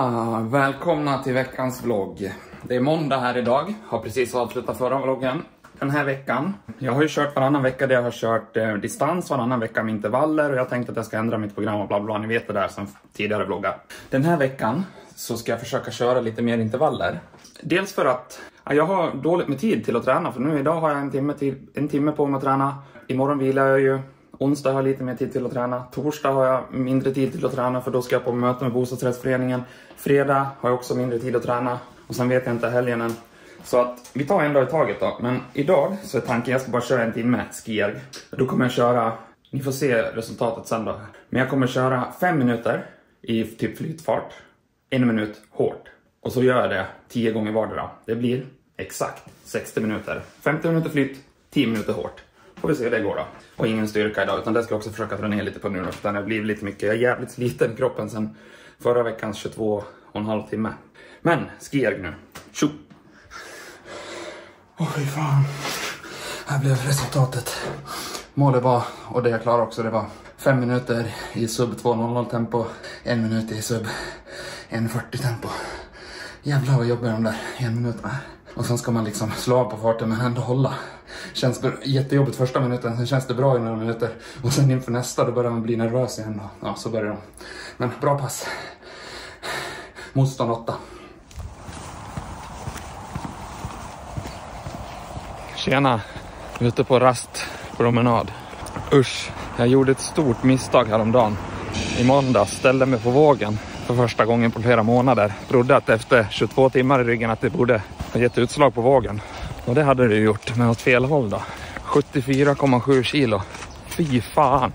Tjena! Välkomna till veckans vlogg. Det är måndag här idag, har precis avslutat förra vloggen. Den här veckan, jag har ju kört varannan vecka där jag har kört eh, distans, varannan vecka med intervaller och jag tänkte att jag ska ändra mitt program och bla bla, ni vet det där som tidigare vloggar. Den här veckan så ska jag försöka köra lite mer intervaller. Dels för att ja, jag har dåligt med tid till att träna, för nu idag har jag en timme, till, en timme på mig att träna. Imorgon vilar jag ju. Onsdag har jag lite mer tid till att träna. Torsdag har jag mindre tid till att träna för då ska jag på möte med bostadsrättsföreningen. Fredag har jag också mindre tid att träna. Och sen vet jag inte helgen än. Så att vi tar en dag i taget då. Men idag så är tanken jag ska bara köra en timme skierg. Då kommer jag köra, ni får se resultatet sen då. Men jag kommer köra fem minuter i typ flytfart. En minut hårt. Och så gör jag det tio gånger vardera. Det blir exakt 60 minuter. 50 minuter flyt, 10 minuter hårt. Får vi se hur det går då. Och ingen styrka idag, utan det ska jag också försöka dra ner lite på nu då. för det blir lite mycket. Jag är jävligt sliten i kroppen sen förra veckans 22 och en halv timme. Men, skierg nu. Tjo! Åh fy fan. Här blev resultatet. Målet var, och det jag klarade också, det var fem minuter i sub 2.00 tempo, en minut i sub 1.40 tempo. Jävlar vad jobbiga de där en minuterna är. Och sen ska man liksom slå av på farten men ändå hålla. Känns jättejobbigt första minuten, sen känns det bra i några minuter. Och sen inför nästa då börjar man bli nervös igen och ja, så börjar de. Men bra pass. Motstånd 8. Tjena, ute på rastpromenad. Usch, jag gjorde ett stort misstag häromdagen. I måndag ställde mig på vågen för första gången på flera månader. Trodde att efter 22 timmar i ryggen att det borde har gett utslag på vågen. Och det hade det gjort, men åt fel håll då. 74,7 kilo. Fy fan.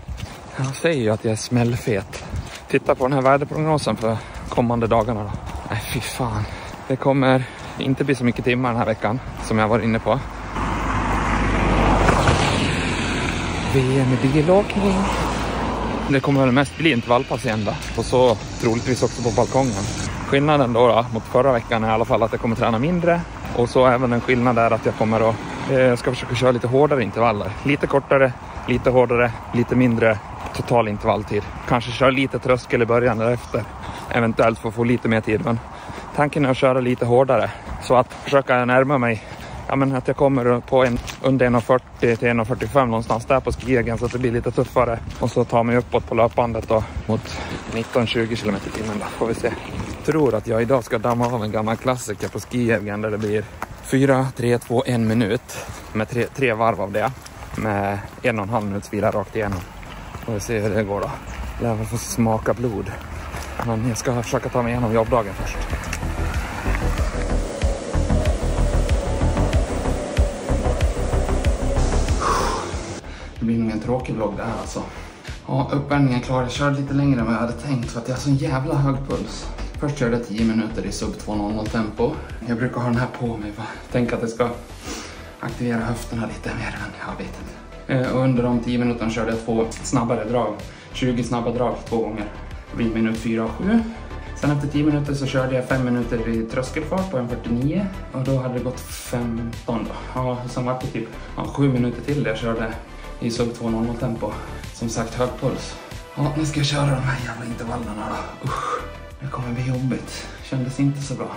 Jag säger ju att jag är smällfet. Titta på den här väderprognosen för kommande dagarna då. Nej, fy fan. Det kommer inte bli så mycket timmar den här veckan som jag var inne på. VM i bilåkning. Det kommer väl mest bli intervallpass igen då. Och så troligtvis också på balkongen. Skillnaden då, då mot förra veckan är i alla fall att jag kommer träna mindre. Och så även en skillnad är att jag kommer att jag ska försöka köra lite hårdare intervaller. Lite kortare, lite hårdare, lite mindre total intervalltid. Kanske köra lite tröskel i början eller efter. Eventuellt för att få lite mer tid. Men tanken är att köra lite hårdare. Så att försöka närma mig ja, men att jag kommer på en under 1,40 till 1,45 någonstans där på skiegen så att det blir lite tuffare. Och så tar mig uppåt på löpbandet då mot 19-20 km i timmen då, får vi se. Jag tror att jag idag ska damma av en gammal klassiker på skiegen där det blir 4, 3, 2, 1 minut med tre, tre varv av det. Med en och en halv minuts vila rakt igenom. Får vi se hur det går då. Lär väl få smaka blod. Men jag ska försöka ta mig igenom jobbdagen först. Tråkig vlogg det här alltså. Ja, uppvärmningen klar. Jag körde lite längre än vad jag hade tänkt för att jag har sån jävla hög puls. Först körde jag 10 minuter i sub 2.00 tempo. Jag brukar ha den här på mig för att tänka att det ska aktivera höfterna lite mer, men jag vet inte. Eh, och under de 10 minuterna körde jag två snabbare drag. 20 snabba drag två gånger. Det blir minut 4 och 7. Sen efter 10 minuter så körde jag 5 minuter i tröskelfart på 1.49 och då hade det gått 15 då. Ja, sen var det typ ja, 7 minuter till där jag körde i sub 2.00 tempo. Som sagt hög puls. Ja, nu ska jag köra de här jävla intervallerna då. Usch, det kommer bli jobbigt. Kändes inte så bra.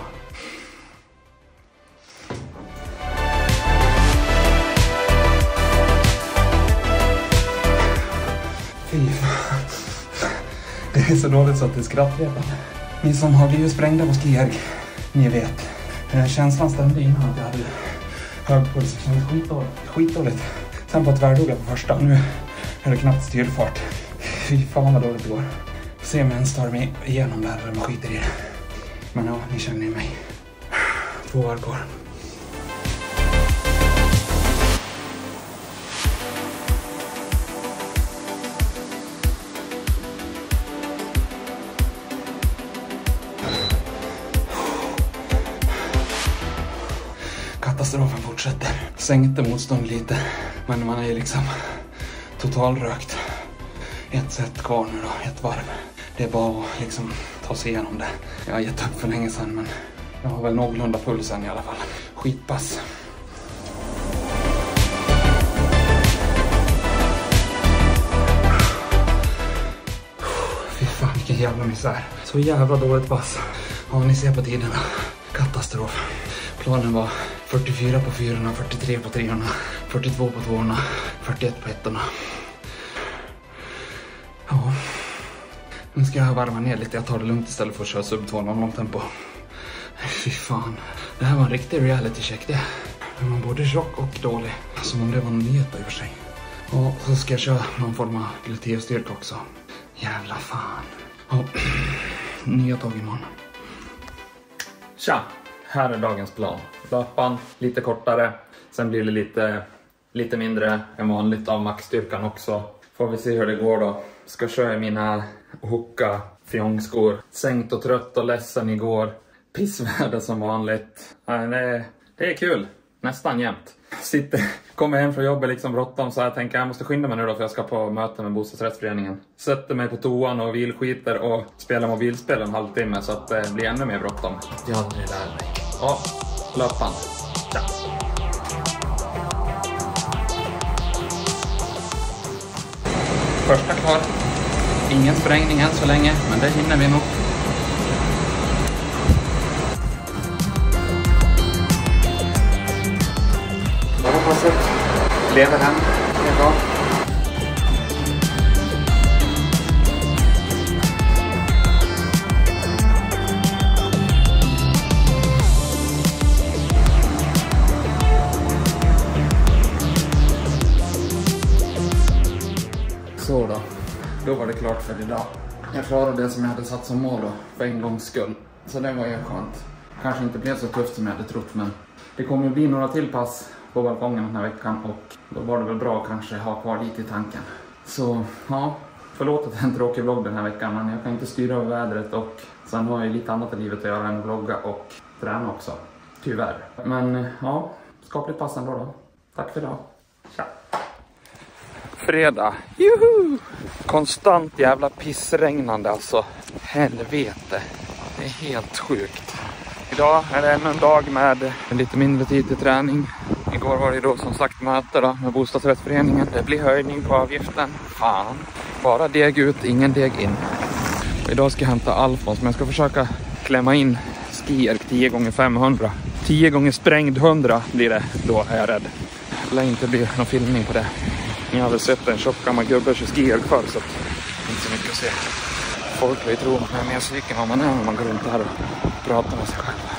Fy fan. Det är så dåligt så att det är skrattretande. Ni som har blivit sprängda på skierg, ni vet. Känslan stämde innan att jag hade hög puls. Det kändes skitdåligt. skitdåligt. Sen på tvärdog jag på första. Nu är det knappt styrfart. Fy fan vad dåligt det går. Får se om jag ens tar mig igenom det här eller om jag skiter i det. Men ja, ni känner ju mig. Två varv kvar. Katastrofen fortsätter. Sänkte motstånd lite, men man är liksom totalrökt. Ett set kvar nu då, ett varv. Det är bara att liksom ta sig igenom det. Jag har gett upp för länge sedan, men jag har väl någorlunda pulsen i alla fall. Skitpass. Fy fan vilken jävla jävla misär. Så jävla dåligt pass. Ja, ni ser på tiderna. Katastrof. Planen var 44 på fyrorna, 43 på treorna, 42 på tvåorna, 41 på ettorna. Ja, nu ska jag varva ner lite. Jag tar det lugnt istället för att köra sub 2.00 tempo. Fy fan. Det här var en riktig reality check det. Den man både tjock och dålig. Som om det var någon nyhet i och för sig. Och så ska jag köra någon form av gluteostyrka också. Jävla fan. Ja, nya tag imorgon. Tja! Här är dagens plan. Löpan lite kortare. Sen blir det lite, lite mindre än vanligt av maxstyrkan också. Får vi se hur det går då. Ska köra i mina Hoka fjongskor. Sänkt och trött och ledsen igår. Pissväder som vanligt. Nej, det, är, det är kul. Nästan jämt. Sitter, kommer hem från jobbet liksom bråttom så jag tänker jag måste skynda mig nu då för jag ska på möte med bostadsrättsföreningen. Sätter mig på toan och vilskiter och spelar mobilspel en halvtimme så att det blir ännu mer bråttom. Jag aldrig lär mig. Ja, löpan. Tja! Första kvar. Ingen sprängning än så länge, men det hinner vi nog. Lever hem. Det är bra. Så då. Då var det klart för idag. Jag klarade det som jag hade satt som mål då, för en gångs skull. Så det var ju skönt. Kanske inte blev så tufft som jag hade trott, men det kommer ju bli några till pass på balkongen den här veckan och då var det väl bra att kanske ha kvar lite i tanken. Så ja, förlåt att det är en tråkig vlogg den här veckan, men jag kan inte styra över vädret och sen har jag ju lite annat i livet att göra än att vlogga och träna också. Tyvärr. Men ja, skapligt pass ändå då. Tack för idag. Tja! fredag. Juhu! Konstant jävla pissregnande alltså. Helvete. Det är helt sjukt. Idag är det ännu en dag med lite mindre tid till träning. Igår var det då som sagt möte då med bostadsrättsföreningen. Det blir höjning på avgiften. Fan. Bara deg ut, ingen deg in. Idag ska jag hämta Alfons men jag ska försöka klämma in SkiErk 10 gånger 500 10 gånger sprängd 100 blir det då är jag rädd. Det lär inte bli någon filmning på det. Ni har väl sett en tjock gammal gubbe köra SkiErk förr så inte så mycket att se. Folk vill ju tro att man är mer psyken än vad man är när man går runt här och pratar med sig själv.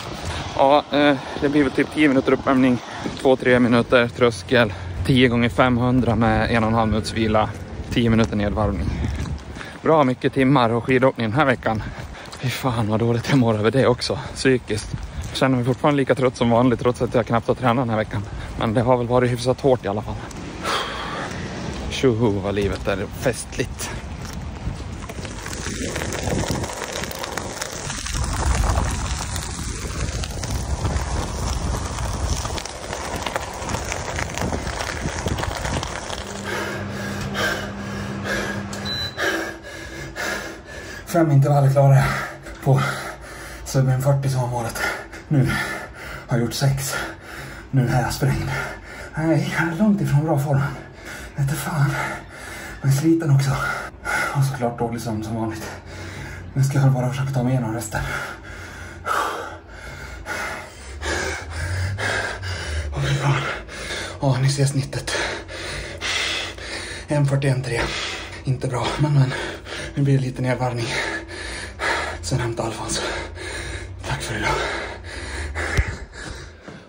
Ja, eh, det blir väl typ 10 minuter uppvärmning, 2-3 minuter tröskel, 10 gånger 500 med en och en halv minuts vila, 10 minuter nedvarvning. Bra mycket timmar och skidåkning den här veckan. Fy fan vad dåligt jag mår över det också, psykiskt. Jag känner mig fortfarande lika trött som vanligt trots att jag knappt har tränat den här veckan. Men det har väl varit hyfsat hårt i alla fall. Tjoho vad livet är festligt. Fem intervaller klarade jag på subben 40 som var målet. Nu har jag gjort sex. Nu är jag sprängd. Nej, jag är långt ifrån bra form. Vete fan. Jag är sliten också. Och såklart dålig liksom sömn som vanligt. Nu ska jag bara försöka ta mig igenom resten. Åh fy fan. Åh, ni ser snittet. 1.41,3. Inte bra, men men. Nu blir det lite nedvarvning. Sen hämta Alfons. Tack för idag.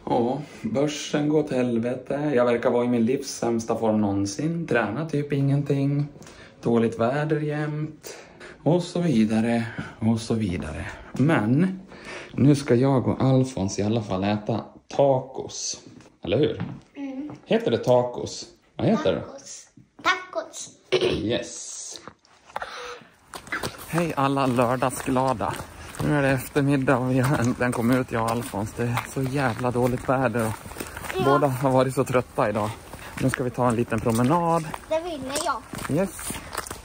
Ja, börsen går till helvete. Jag verkar vara i min livs sämsta form någonsin. Tränar typ ingenting. Dåligt väder jämt. Och så vidare. Och så vidare. Men nu ska jag och Alfons i alla fall äta tacos. Eller hur? Heter det tacos? Vad heter det? Tacos. Tacos. Yes. Hej alla lördagsglada. Nu är det eftermiddag och vi har äntligen kommit ut, jag och Alfons. Det är så jävla dåligt väder och båda har varit så trötta idag. Nu ska vi ta en liten promenad. Det ville jag. Yes.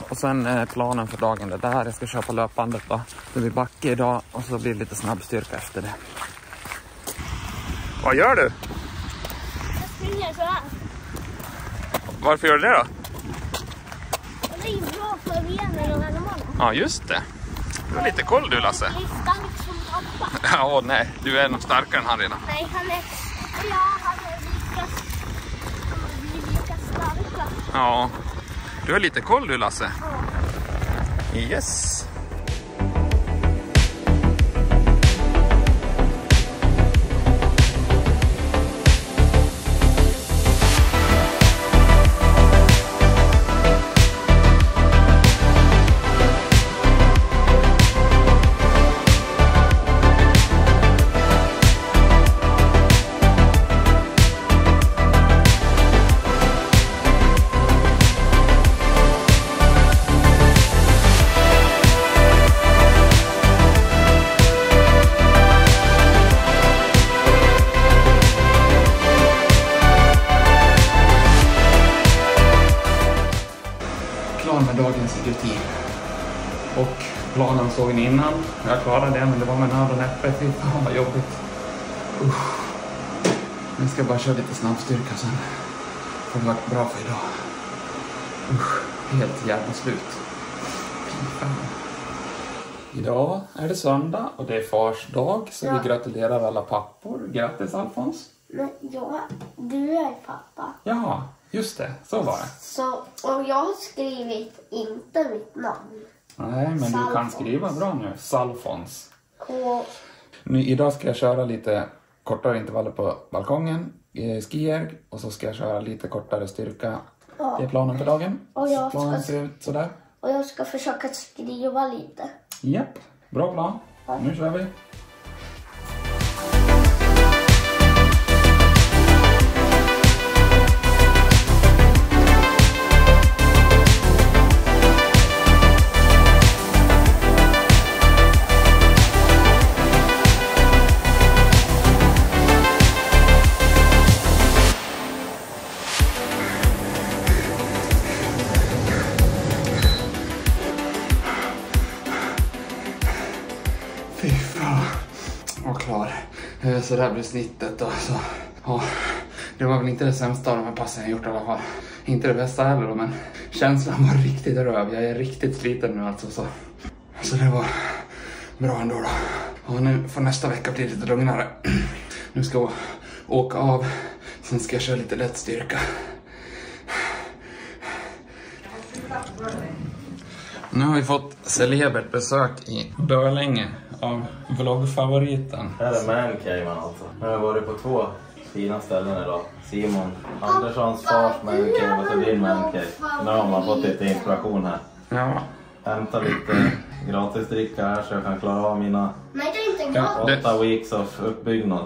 Och sen är planen för dagen det där. Jag ska köpa löpbandet då. Det blir backe idag och så blir det lite snabbstyrka efter det. Vad gör du? Jag springer så här. Varför gör du det då? Det är bra för benen och magen. Ja, just det. Du är lite koll du Lasse. Jag är stark som pappa. Ja, nej, du är nog starkare än han redan. Nej, han är... Ja, han är lika... Vi är lika starka. Ja, du har lite koll du Lasse. Yes. Planen såg ni innan. Jag klarade det, men det var med nöd och näppe. Fy fan vad jobbigt. Usch. Nu ska jag bara köra lite snabbstyrka sen. Det vara bra för idag. Usch, helt jävla slut. Fy fan. Idag är det söndag och det är fars dag, så Ja. vi gratulerar alla pappor. Grattis Alfons! Men jag, du är pappa. Jaha, just det, så var det. Så, och jag har skrivit inte mitt namn. Nej, men du kan Salfons. skriva bra nu. Salfons. Och Nu, idag ska jag köra lite kortare intervaller på balkongen, eh, skierg och så ska jag köra lite kortare styrka. Det är planen för dagen. Och jag planen ska- ser ut sådär. Och jag ska försöka skriva lite. Japp, bra plan. Nu kör vi. Så där blir snittet då. Så, ja, det var väl inte det sämsta av de här passen jag gjort i alla fall. Inte det bästa heller då, men känslan var riktigt röv. Jag är riktigt sliten nu alltså. Så, så det var bra ändå då. Och nu får nästa vecka bli lite lugnare. Nu ska jag åka av. Sen ska jag köra lite lätt styrka. Nu har vi fått celebert besök i Borlänge av vloggfavoriten. Här är Mancave alltså. Jag har varit på två fina ställen idag. Simon Anderssons fars mancave och så din mancave. Nu har man fått lite inspiration här. Ja, Hämta lite gratisdricka här så jag kan klara av mina Nej, det är inte Ja, gratis. det- åtta weeks of uppbyggnad.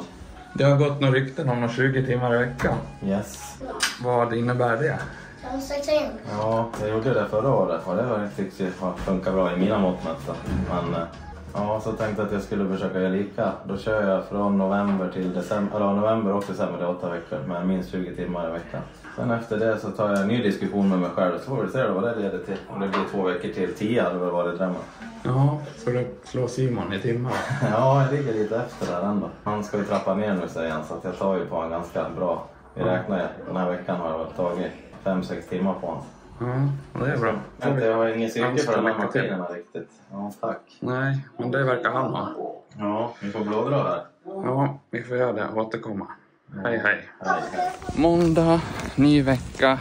det har gått några rykten om några 20 timmar i veckan. Yes. Vad innebär det? Jag ska säga en. Ja, jag gjorde det förra året och det var- tycks ju ha funkat bra i mina mått mätt. Men eh, ja, så tänkte jag att jag skulle försöka göra lika. Då kör jag från november till december, eller november och december, det är åtta veckor med minst 20 timmar i veckan. Sen efter det så tar jag en ny diskussion med mig själv så får vi se vad det leder till. Om det blir två veckor till, tio hade väl varit drömmen. Ja, ska du slå Simon i timmar? Ja, jag ligger lite efter där ändå. Han ska ju trappa ner nu säger han så att jag tar ju på honom ganska bra. Vi räknar ju, den här veckan har jag väl tagit 5-6 timmar på honom. Ja, det är bra. Men jag har ingen Ganska för de här maskinerna riktigt. Ja, tack. Nej, men det verkar han ha. Ja, vi får blådra här. Ja, vi får göra det och återkomma. Hej, hej. Hej. Måndag, ny vecka,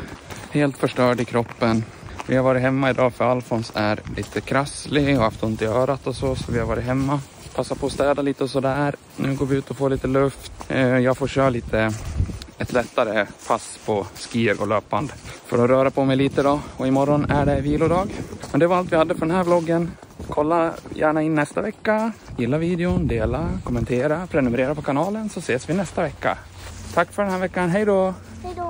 helt förstörd i kroppen. Vi har varit hemma idag för Alfons är lite krasslig och haft ont i örat och så, så vi har varit hemma. Passa på att städa lite och sådär. Nu går vi ut och får lite luft. Eh, Jag får köra lite ett lättare pass på skier och löpband för att röra på mig lite då. Och imorgon är det vilodag. Men det var allt vi hade för den här vloggen. Kolla gärna in nästa vecka. Gilla videon, dela, kommentera, prenumerera på kanalen så ses vi nästa vecka. Tack för den här veckan. Hej då! Hej då.